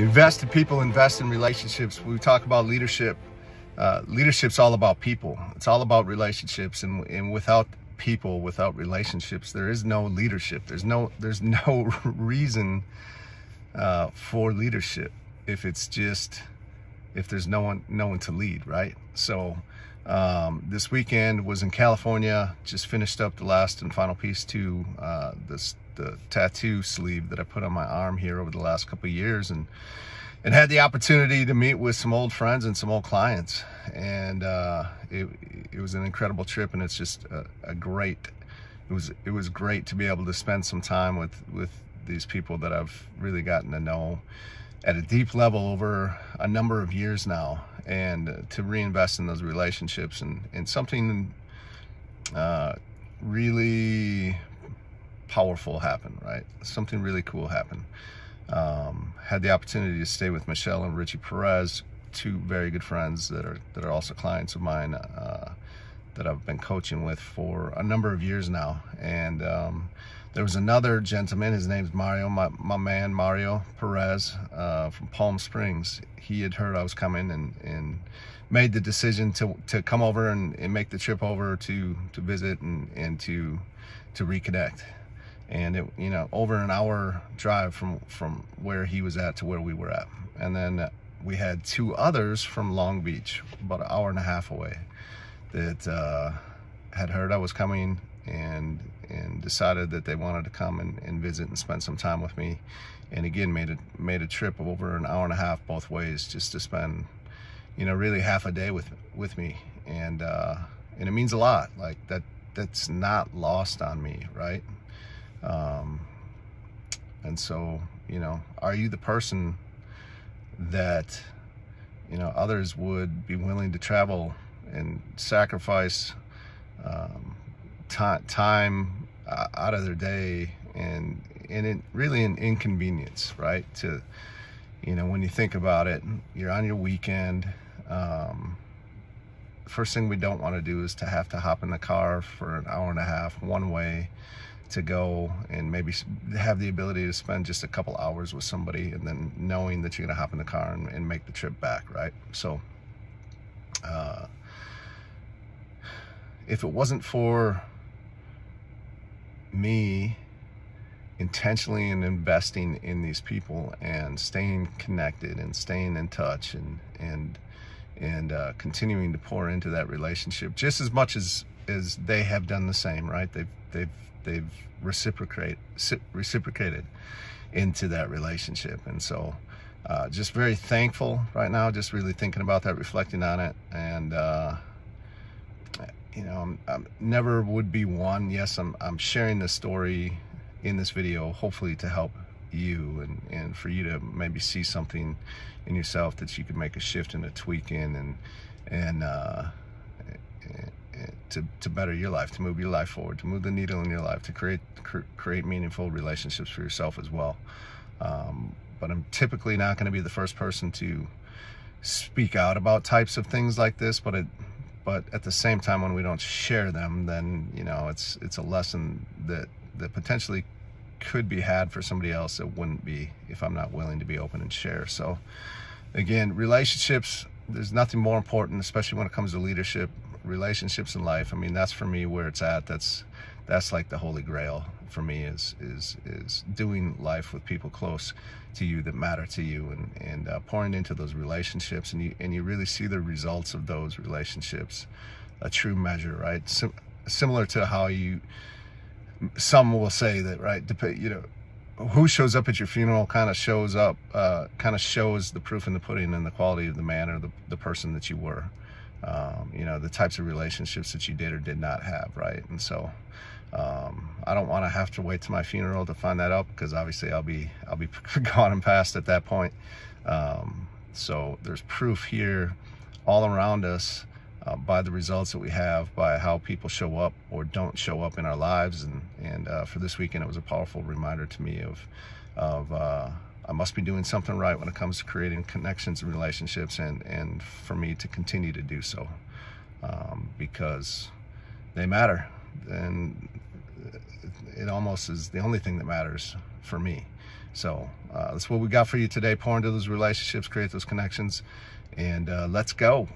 invest in people, invest in relationships. We talk about leadership. Uh, leadership's all about people. It's all about relationships, and, and without people, without relationships, there is no leadership. There's no there's no reason uh, for leadership if it's just if there's no one no one to lead, right? So um, this weekend was in California. Just finished up the last and final piece to uh, this the tattoo sleeve that I put on my arm here over the last couple years and and had the opportunity to meet with some old friends and some old clients and uh, it, it was an incredible trip and it's just a, a, great it was it was great to be able to spend some time with with these people that I've really gotten to know at a deep level over a number of years now and to reinvest in those relationships and, something uh, really powerful happen, right? Something really cool happened. Um, had the opportunity to stay with Michelle and Richie Perez, two very good friends that are that are also clients of mine uh, that I've been coaching with for a number of years now. And um, there was another gentleman, his name's Mario, my, my man Mario Perez uh, from Palm Springs. He had heard I was coming and, and made the decision to, to come over and, and make the trip over to, to visit and, and to, to reconnect and it you know over an hour drive from from where he was at to where we were at and then we had two others from long beach about an hour and a half away that uh, had heard i was coming and and decided that they wanted to come and, and visit and spend some time with me. And again made a made a trip of over an hour and a half both ways just to spend you know really half a day with with me. And uh and it means a lot. Like that that's not lost on me right? Um, and so, you know, are you the person that, you know, others would be willing to travel and sacrifice um, time uh, out of their day and, and it really an inconvenience, right? To, you know, when you think about it, you're on your weekend. Um, first thing we don't want to do is to have to hop in the car for an hour and a half one way to go and maybe have the ability to spend just a couple hours with somebody and then knowing that you're going to hop in the car and, and, make the trip back, right? So, uh, if it wasn't for me intentionally in investing in these people and staying connected and staying in touch and and and uh, continuing to pour into that relationship just as much as as they have done the same right? They've they've they've reciprocate reciprocated into that relationship. And so uh, just very thankful right now just really thinking about that reflecting on it. And uh, you know I'm, I'm, never would be one yes I'm, I'm sharing this story in this video hopefully to help you and, and for you to maybe see something in yourself that you can make a shift and a tweak in and and uh, to, to better your life, to move your life forward, to move the needle in your life, to create cr create meaningful relationships for yourself as well. Um, but I'm typically not going to be the first person to speak out about types of things like this. But it, but at the same time, when we don't share them, then you know it's it's a lesson that that potentially could be had for somebody else that wouldn't be if I'm not willing to be open and share. So again, relationships. There's nothing more important, especially when it comes to leadership relationships in life. I mean, that's for me where it's at. That's that's like the holy grail for me is is is doing life with people close to you that matter to you and and uh, pouring into those relationships. And you and you really see the results of those relationships a true measure right? Sim similar to how you some will say that right? You know who shows up at your funeral kind of shows up uh, kind of shows the proof in the pudding and the quality of the man or the, the person that you were. Um, you know, the types of relationships that you did or did not have, right? And so um, I don't want to have to wait to my funeral to find that out because obviously I'll be I'll be gone and past at that point. Um, so there's proof here all around us uh, by the results that we have, by how people show up or don't show up in our lives. And, and uh, for this weekend, it was a powerful reminder to me of, of uh, I must be doing something right when it comes to creating connections and relationships and, and for me to continue to do so um, because they matter. And it almost is the only thing that matters for me. So uh, that's what we got for you today. Pour into those relationships, create those connections, and uh, let's go.